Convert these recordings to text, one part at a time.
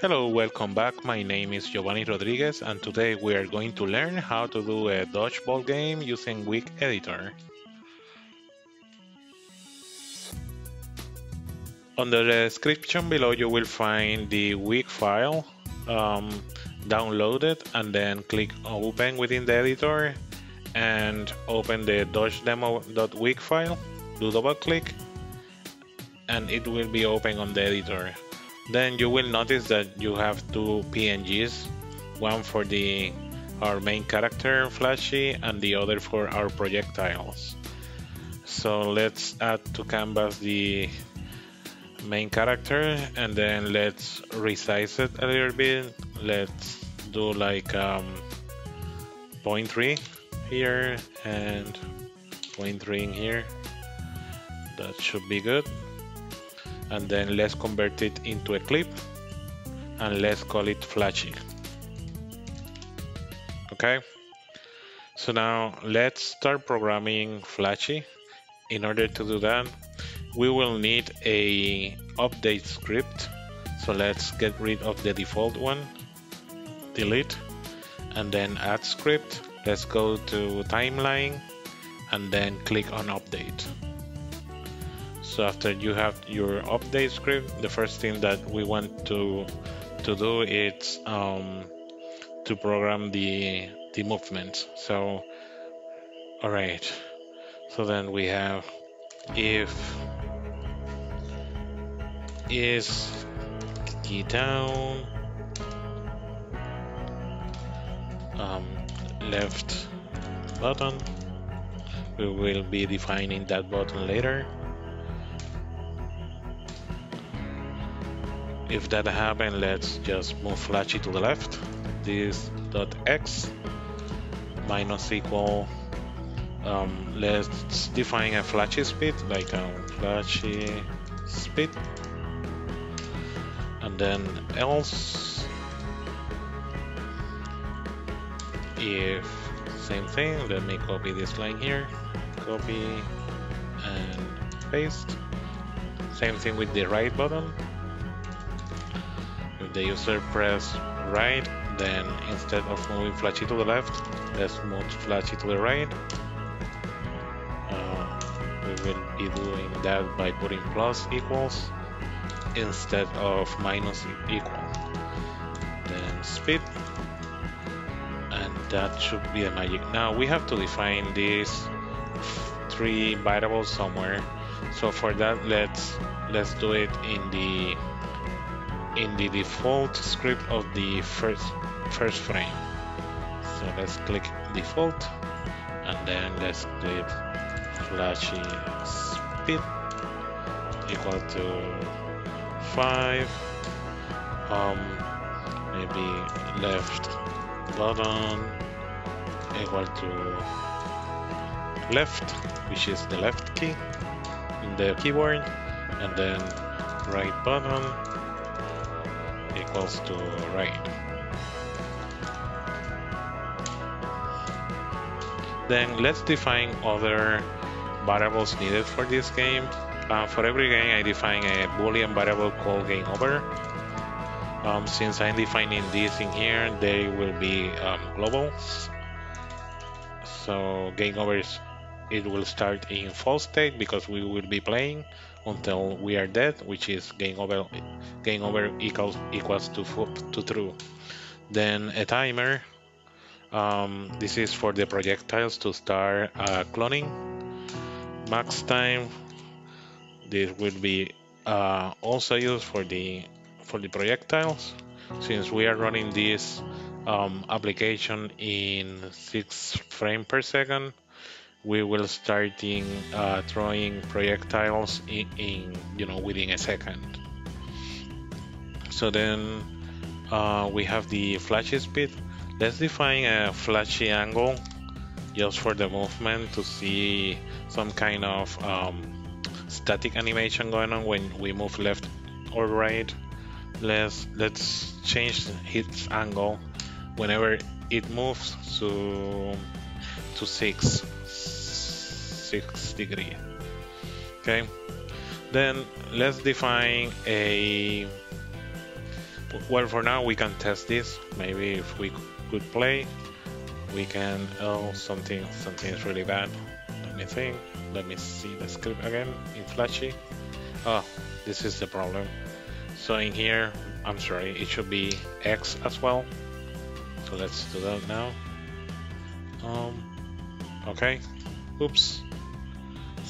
Hello, welcome back. My name is Jovanny Rodriguez, and today we are going to learn how to do a dodgeball game using Wick Editor. On the description below, you will find the Wick file. Um, download it and then click open within the editor and open the dodgedemo.wik file. Do double click and it will be open on the editor. Then you will notice that you have two PNGs, one for the our main character Flashy and the other for our projectiles. So let's add to canvas the main character and then let's resize it a little bit. Let's do like um, 0.3 here and 0.3 in here. That should be good and then let's convert it into a clip and let's call it flashy. Okay? So now let's start programming flashy. In order to do that we will need a update script. So let's get rid of the default one delete and then add script. Let's go to timeline and then click on update so after you have your update script, the first thing that we want to to do is um, to program the the movement. So all right. So then we have if is key down um, left button. We will be defining that button later. If that happens, let's just move flashy to the left. This dot x minus equal. Um, let's define a flashy speed, like a flashy speed, and then else if same thing. Let me copy this line here, copy and paste. Same thing with the right button the user press right, then instead of moving flashy to the left, let's move flashy to the right. Uh, we will be doing that by putting plus equals instead of minus equal. Then speed, and that should be the magic. Now we have to define these three variables somewhere. So for that, let's let's do it in the in the default script of the first first frame. So let's click default and then let's click flashy speed equal to 5 um, maybe left button equal to left which is the left key in the keyboard and then right button to right. Then let's define other variables needed for this game. Uh, for every game I define a boolean variable called game over. Um, since I'm defining this in here, they will be um, globals. So game over is, it will start in false state because we will be playing until we are dead, which is game over. Game over equals equals to to true. Then a timer. Um, this is for the projectiles to start uh, cloning. Max time. This will be uh, also used for the for the projectiles. Since we are running this um, application in six frames per second, we will start in, uh, throwing projectiles in, in, you know within a second. So then uh, we have the flashy speed. Let's define a flashy angle just for the movement to see some kind of um, static animation going on when we move left or right. Let's let's change its angle whenever it moves to to 6 6 degree okay then let's define a well, for now we can test this. Maybe if we could play, we can. Oh, something, something is really bad. Let me think. Let me see the script again in Flashy. Oh, this is the problem. So in here, I'm sorry, it should be X as well. So let's do that now. Um, okay. Oops.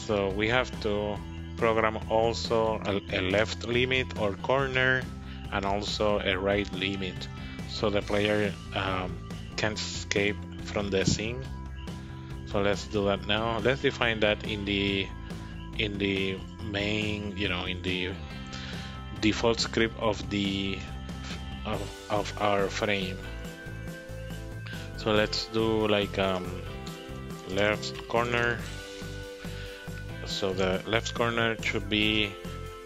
So we have to program also a, left limit or corner and also a right limit so the player um, can escape from the scene. So let's do that now. Let's define that in the in the main you know in the default script of the of, of our frame. So let's do like um, left corner so the left corner should be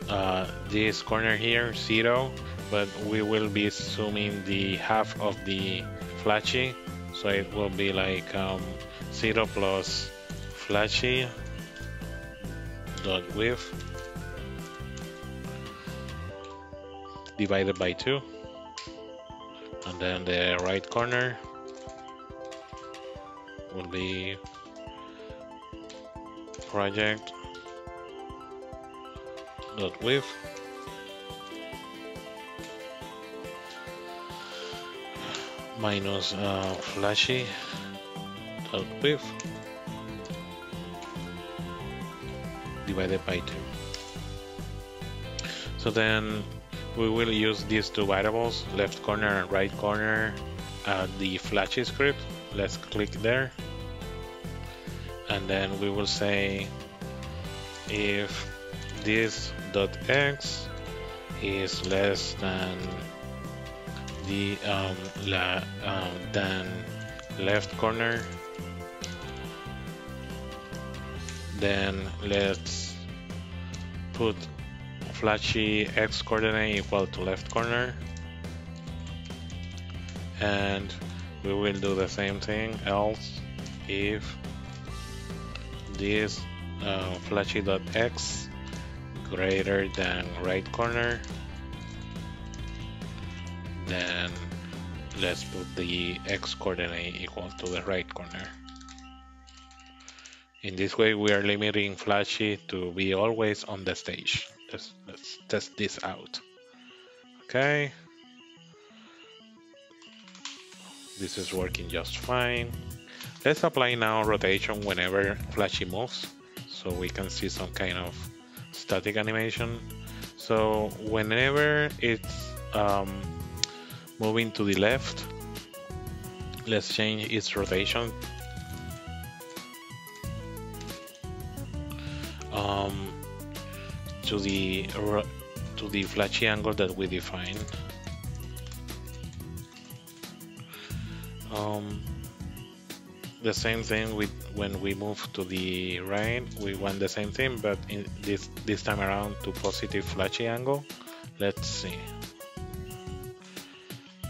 uh, this corner here zero but we will be zooming the half of the flashy so it will be like um, 0 plus flashy dot width divided by 2 and then the right corner will be project. Dot width minus uh, flashy. Dot width divided by 2 so then we will use these two variables left corner and right corner at the flashy script. Let's click there and then we will say if this dot x is less than the um, la, um, than left corner then let's put flashy x coordinate equal to left corner. And we will do the same thing else if this uh, flashy.x greater than right corner. Then let's put the x coordinate equal to the right corner. In this way we are limiting flashy to be always on the stage. Let's, let's test this out. Okay. This is working just fine let's apply now rotation whenever flashy moves so we can see some kind of static animation. So whenever it's um, moving to the left let's change its rotation. Um, to the to the flashy angle that we define. Um, the same thing with when we move to the right we want the same thing but in this this time around to positive flashy angle. Let's see.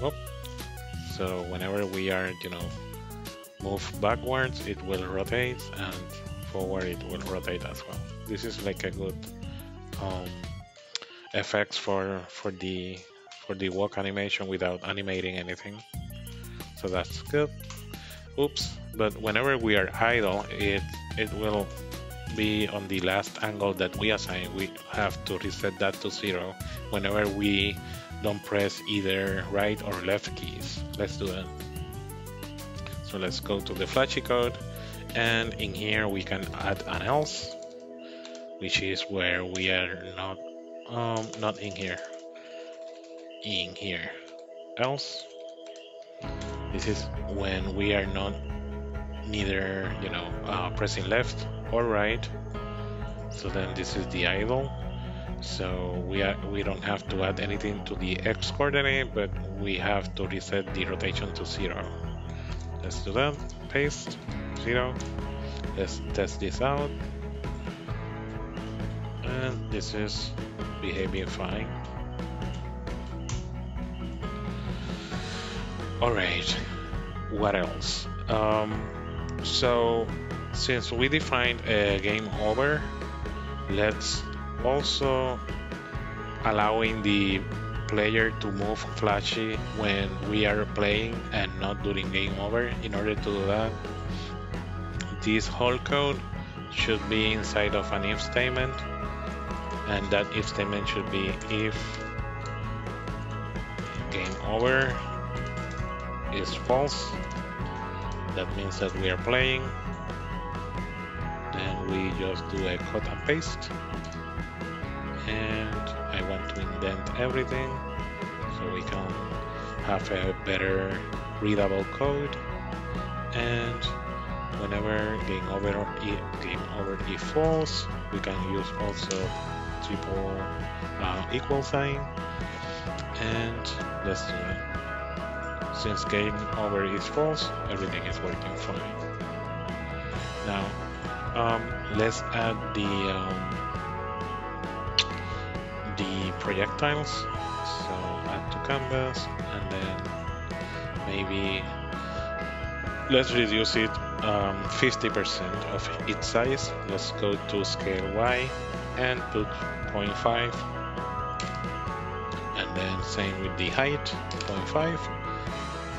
Whoop. so whenever we are you know move backwards it will rotate and forward it will rotate as well. This is like a good um, effects for for the for the walk animation without animating anything. So that's good. Oops but whenever we are idle it it will be on the last angle that we assign. We have to reset that to zero whenever we don't press either right or left keys. Let's do that. So let's go to the flashy code and in here we can add an else which is where we are not um not in here. In here. Else. This is when we are not neither, you know, uh, pressing left or right. So then this is the idle. So we are, we don't have to add anything to the x coordinate, but we have to reset the rotation to zero. Let's do that. Paste zero. Let's test this out. And this is behaving fine. Alright, what else? Um, so, since we defined a game over, let's also allowing the player to move flashy when we are playing and not during game over. In order to do that, this whole code should be inside of an if statement and that if statement should be if game over is false that means that we are playing. Then we just do a cut and paste. And I want to indent everything so we can have a better readable code. And whenever game over game over if false we can use also triple uh, equal sign. And let's do it since game over is false everything is working fine. Now um, let's add the um, the projectiles so add to canvas and then maybe let's reduce it 50% um, of its size. Let's go to scale Y and put 0.5 and then same with the height 0.5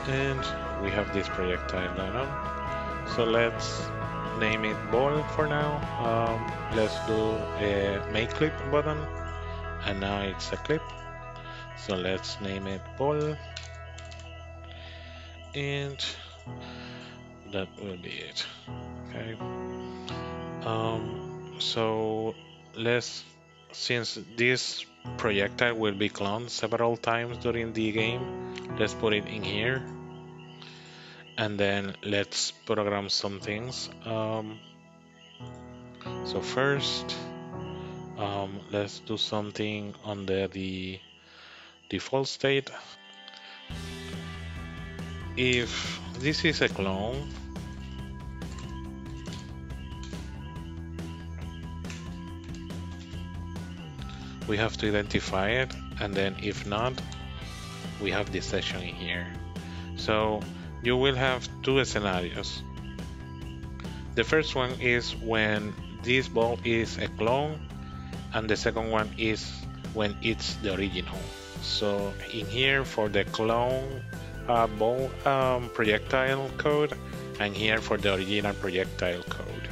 and we have this projectile on. So let's name it ball for now. Um, let's do a make clip button and now it's a clip. So let's name it ball and that will be it. Okay. Um, so let's since this projectile will be cloned several times during the game. Let's put it in here. And then let's program some things. Um, so first um, let's do something under the default state. If this is a clone we have to identify it and then if not we have this session here. So you will have two scenarios. The first one is when this ball is a clone and the second one is when it's the original. So in here for the clone uh, ball um, projectile code and here for the original projectile code.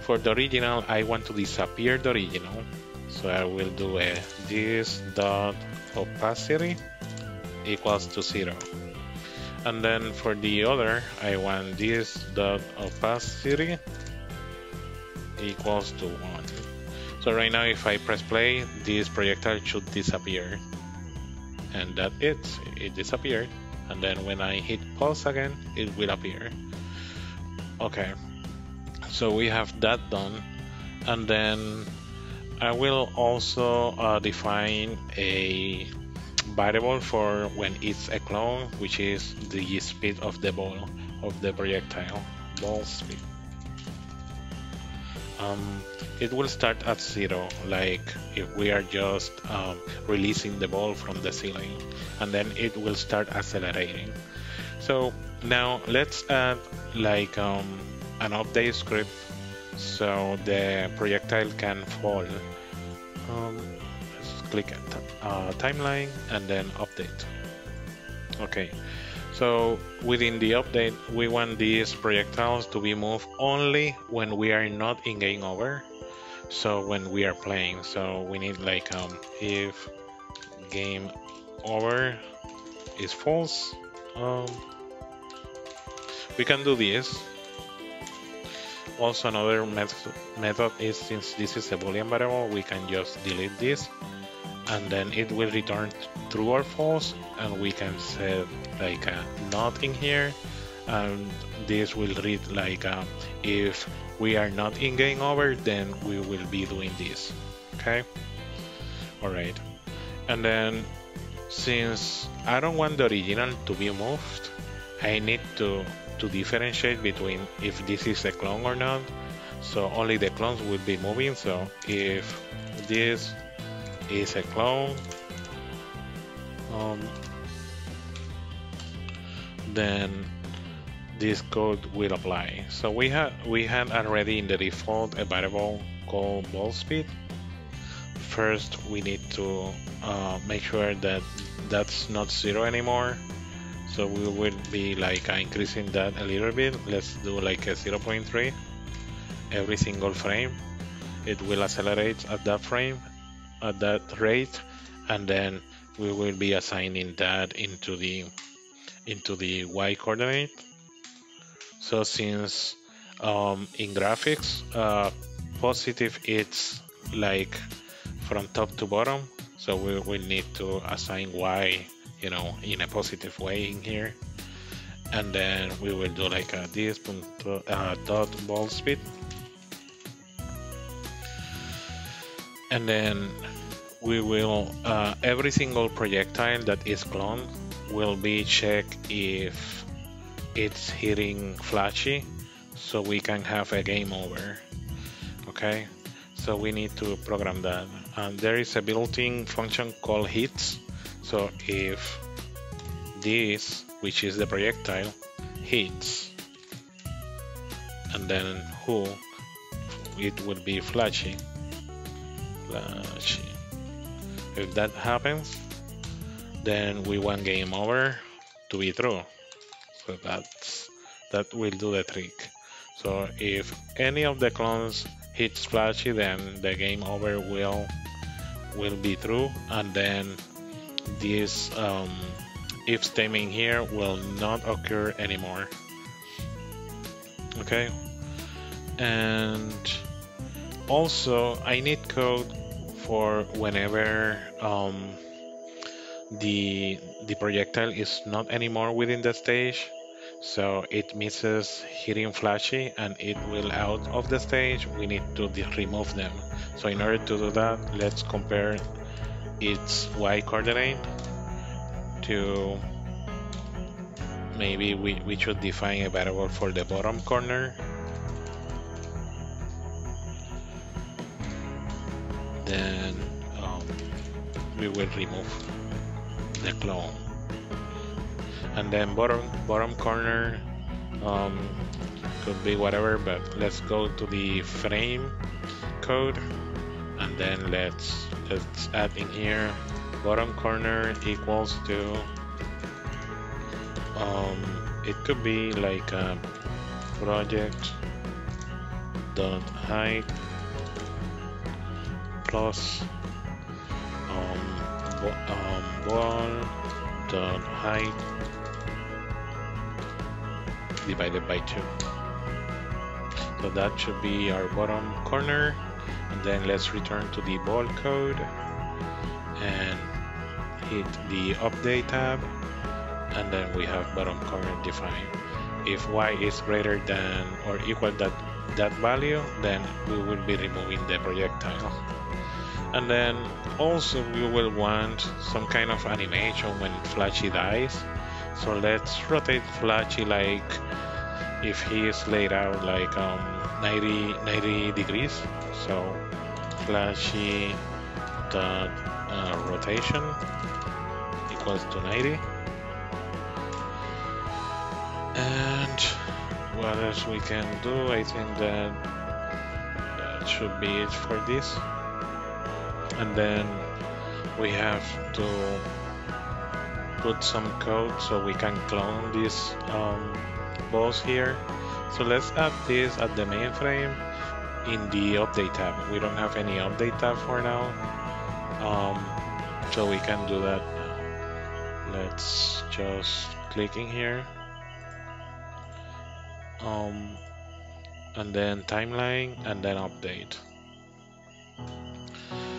For the original I want to disappear the original so I will do a this dot opacity equals to zero. And then for the other, I want this dot opacity equals to one. So right now, if I press play, this projectile should disappear. And that it, it disappeared. And then when I hit pause again, it will appear. Okay, so we have that done. And then I will also uh, define a variable for when it's a clone, which is the speed of the ball of the projectile, ball speed. Um, it will start at zero, like if we are just um, releasing the ball from the ceiling, and then it will start accelerating. So now let's add like um, an update script so the projectile can fall. Um, click uh, timeline and then update. Okay, so within the update, we want these projectiles to be moved only when we are not in game over. So when we are playing, so we need like um, if game over is false, um, we can do this also another method, method is since this is a boolean variable we can just delete this and then it will return true or false and we can set like a not in here and this will read like a, if we are not in game over then we will be doing this. Okay? All right and then since I don't want the original to be moved I need to to differentiate between if this is a clone or not. So only the clones will be moving. So if this is a clone, um, then this code will apply. So we had we had already in the default a variable called ball speed. first we need to uh, make sure that that's not zero anymore so we will be like uh, increasing that a little bit. Let's do like a 0.3 every single frame. It will accelerate at that frame at that rate and then we will be assigning that into the into the y coordinate. So since um, in graphics uh, positive it's like from top to bottom so we will need to assign y you know in a positive way in here. And then we will do like a this uh, dot ball speed. And then we will uh, every single projectile that is cloned will be checked if it's hitting flashy so we can have a game over okay? So we need to program that. And there is a built-in function called hits so if this which is the projectile hits and then who it would be flashy flashy if that happens then we want game over to be true. So that's that will do the trick. So if any of the clones hits flashy then the game over will will be true and then this um, if statement here will not occur anymore. Okay? And also I need code for whenever um, the the projectile is not anymore within the stage. So it misses hitting flashy and it will out of the stage. We need to remove them. So in order to do that let's compare its y coordinate to maybe we, we should define a variable for the bottom corner. Then um, we will remove the clone. And then bottom bottom corner um, could be whatever but let's go to the frame code then let's let's add in here bottom corner equals to um, it could be like a project dot height plus um, um, dot height divided by 2 so that should be our bottom corner and then let's return to the ball code and hit the update tab. And then we have bottom corner defined. If y is greater than or equal that that value then we will be removing the projectile. And then also we will want some kind of animation when flashy dies. So let's rotate flashy like if he is laid out like um, 90, 90 degrees. So flashy dot uh, rotation equals to 90 and what else we can do? I think that that should be it for this. And then we have to put some code so we can clone these um, balls here. So let's add this at the mainframe in the update tab. We don't have any update tab for now. Um, so we can do that now. Let's just click in here. Um, and then timeline and then update.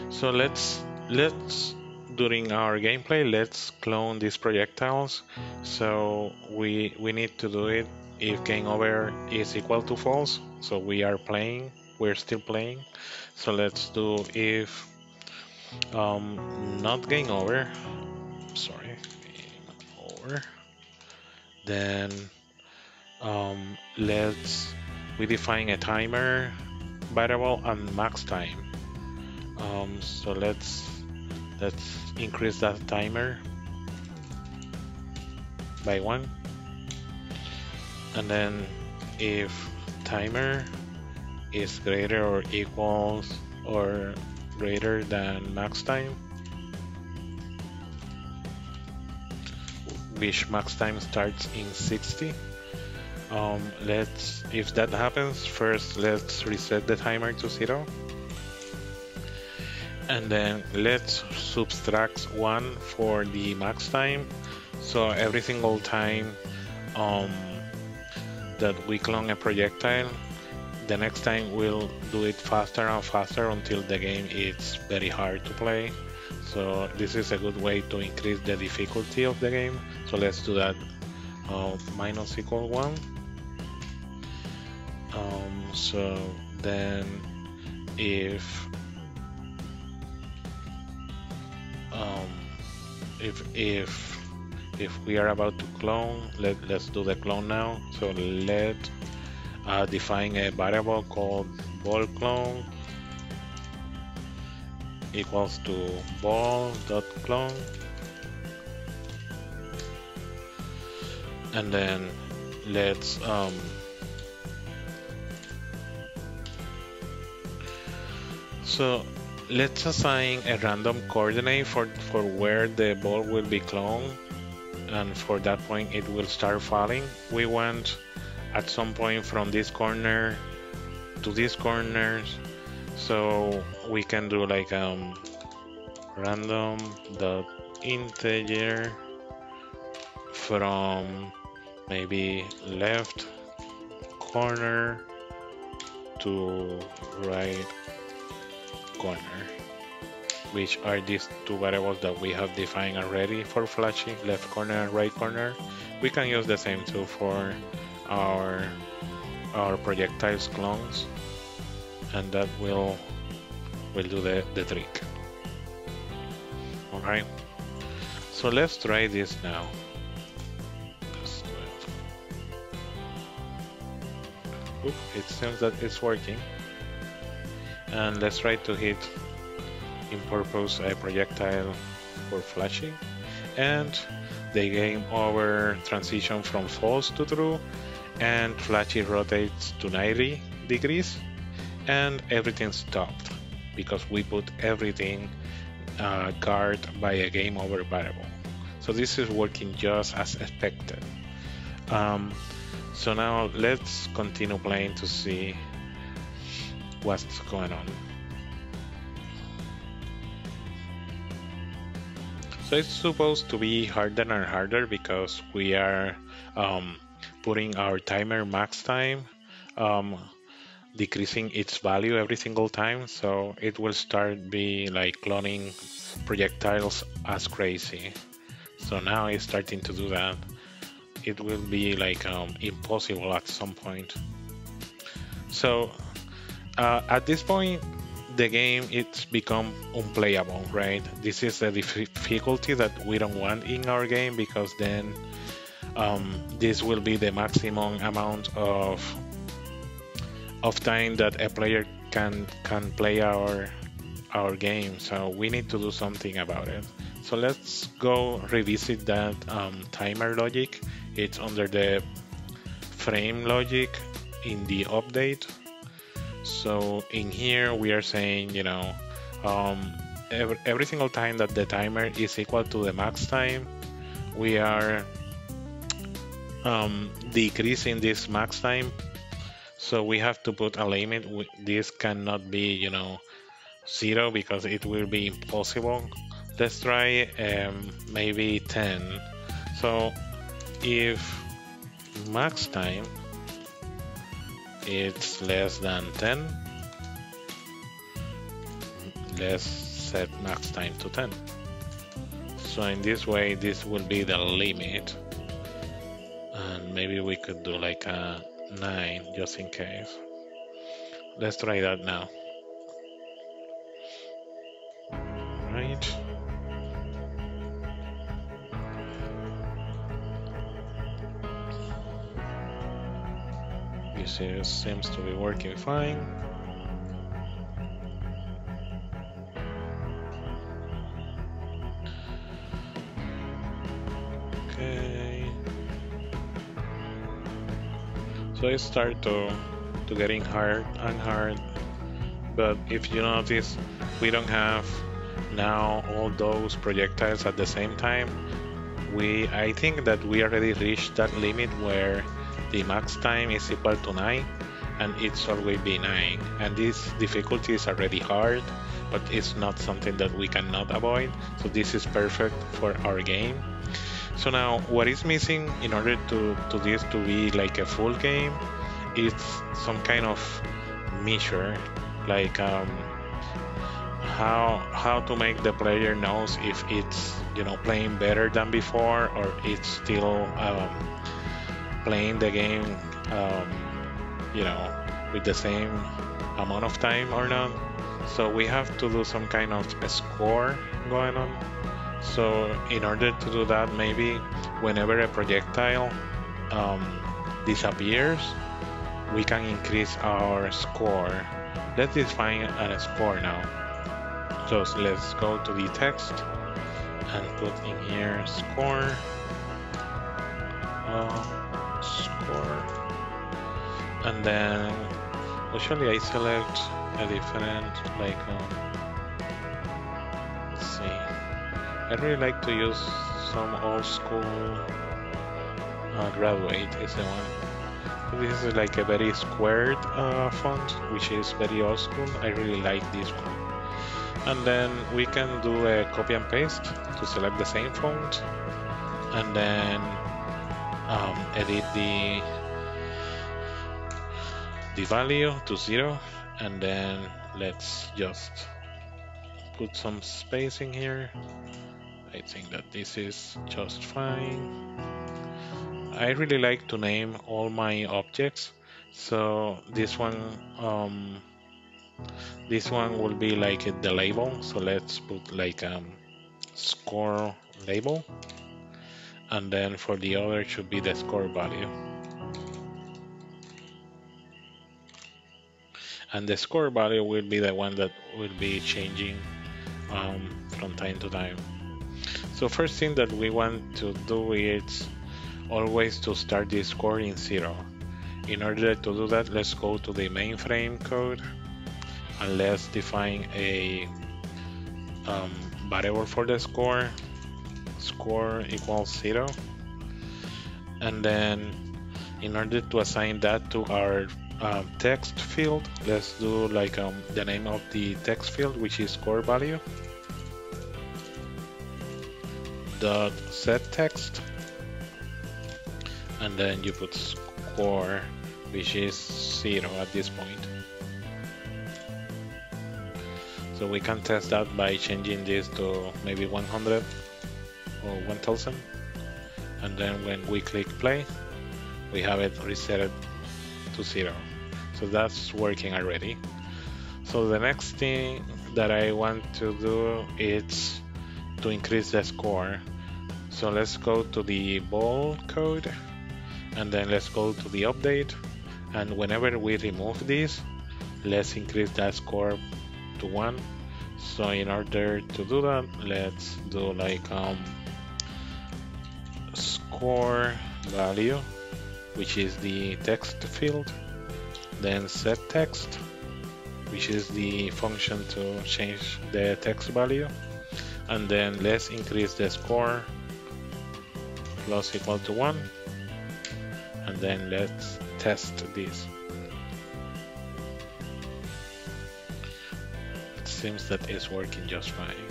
So let's let's during our gameplay let's clone these projectiles. So we we need to do it if game over is equal to false. So we are playing we're still playing. So let's do if um, not game over. Sorry game over. Then um, let's we define a timer variable and max time. Um, so let's let's increase that timer by one. And then if timer is greater or equals or greater than max time? Which max time starts in 60 um, let's if that happens first let's reset the timer to zero. And then let's subtract one for the max time. So every single time um, that we clone a projectile the next time we'll do it faster and faster until the game is very hard to play. So this is a good way to increase the difficulty of the game. So let's do that. Uh, minus equal 1 um, so then if um, if if if we are about to clone let, let's do the clone now. So let uh, define a variable called ball clone equals to ball dot clone. And then let's um, so let's assign a random coordinate for for where the ball will be cloned. And for that point it will start falling. We want at some point from this corner to this corner so we can do like um random dot integer from maybe left corner to right corner which are these two variables that we have defined already for flashing left corner and right corner. We can use the same too for our our projectiles clones and that will will do the, the trick. Alright so let's try this now. Oop, it seems that it's working. And let's try to hit in purpose a projectile for flashing. And the game over transition from false to true and flashy rotates to 90 degrees and everything stopped because we put everything uh, guard by a game over variable so this is working just as expected um, so now let's continue playing to see what's going on. So it's supposed to be harder and harder because we are um, putting our timer max time, um, decreasing its value every single time. So it will start be like cloning projectiles as crazy. So now it's starting to do that. It will be like um, impossible at some point. So uh, at this point, the game it's become unplayable, right? This is a difficulty that we don't want in our game because then um, this will be the maximum amount of of time that a player can can play our our game. So we need to do something about it. So let's go revisit that um, timer logic. It's under the frame logic in the update so in here we are saying, you know, um, every, every single time that the timer is equal to the max time, we are um, decreasing this max time. So we have to put a limit. This cannot be, you know, zero because it will be impossible. Let's try um, maybe 10. So if max time it's less than 10 let's set max time to 10 so in this way this will be the limit and maybe we could do like a 9 just in case. Let's try that now. Right This seems to be working fine. So it started to to getting hard and hard but if you notice we don't have now all those projectiles at the same time. We I think that we already reached that limit where the max time is equal to 9 and it's always be 9 and this difficulty is already hard but it's not something that we cannot avoid. So this is perfect for our game so now what is missing in order to, to this to be like a full game is some kind of measure like um, how how to make the player knows if it's you know playing better than before or it's still um, playing the game um, you know with the same amount of time or not. So we have to do some kind of score going on so in order to do that maybe whenever a projectile um, disappears we can increase our score. Let's define a score now. So let's go to the text and put in here score uh, score. And then usually I select a different like I really like to use some old school uh, graduate is the one. This is like a very squared uh, font which is very old school. I really like this one. And then we can do a copy and paste to select the same font. And then um, edit the the value to zero. And then let's just put some spacing here I think that this is just fine. I really like to name all my objects. So this one um, this one will be like the label. So let's put like a score label. And then for the other should be the score value. And the score value will be the one that will be changing um, from time to time so first thing that we want to do is always to start the score in zero. In order to do that let's go to the mainframe code and let's define a um, variable for the score. Score equals zero. And then in order to assign that to our um, text field let's do like um, the name of the text field which is score value dot set text and then you put score which is zero at this point. So we can test that by changing this to maybe 100 or 1000 and then when we click play we have it reset to zero. So that's working already. So the next thing that I want to do is to increase the score so let's go to the ball code and then let's go to the update. And whenever we remove this let's increase that score to 1 so in order to do that let's do like um, score value which is the text field then set text which is the function to change the text value. And then let's increase the score plus equal to 1 and then let's test this It seems that it's working just fine.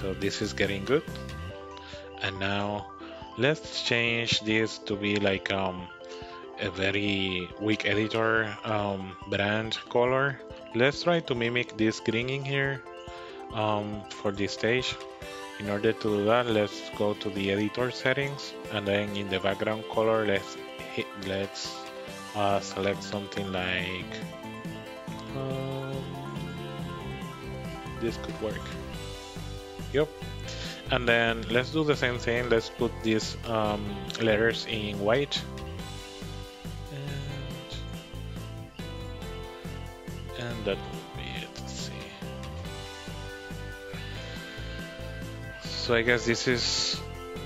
So this is getting good. And now let's change this to be like um, a very Wick Editor um, brand color. Let's try to mimic this green in here um, for this stage. In order to do that, let's go to the editor settings and then in the background color, let's hit, let's uh, select something like um, this could work. Yep. And then let's do the same thing. Let's put these um, letters in white. And, and that would be it. So I guess this is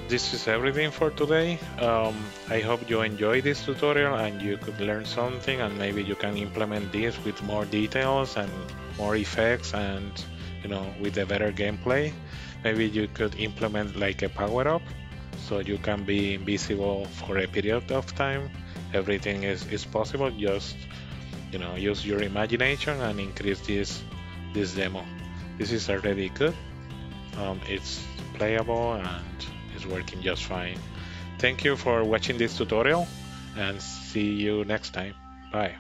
this is everything for today. Um, I hope you enjoyed this tutorial and you could learn something and maybe you can implement this with more details and more effects and you know with a better gameplay. Maybe you could implement like a power up so you can be invisible for a period of time. Everything is, is possible. Just you know use your imagination and increase this this demo. This is already good. Um, it's playable and is working just fine. Thank you for watching this tutorial and see you next time. Bye.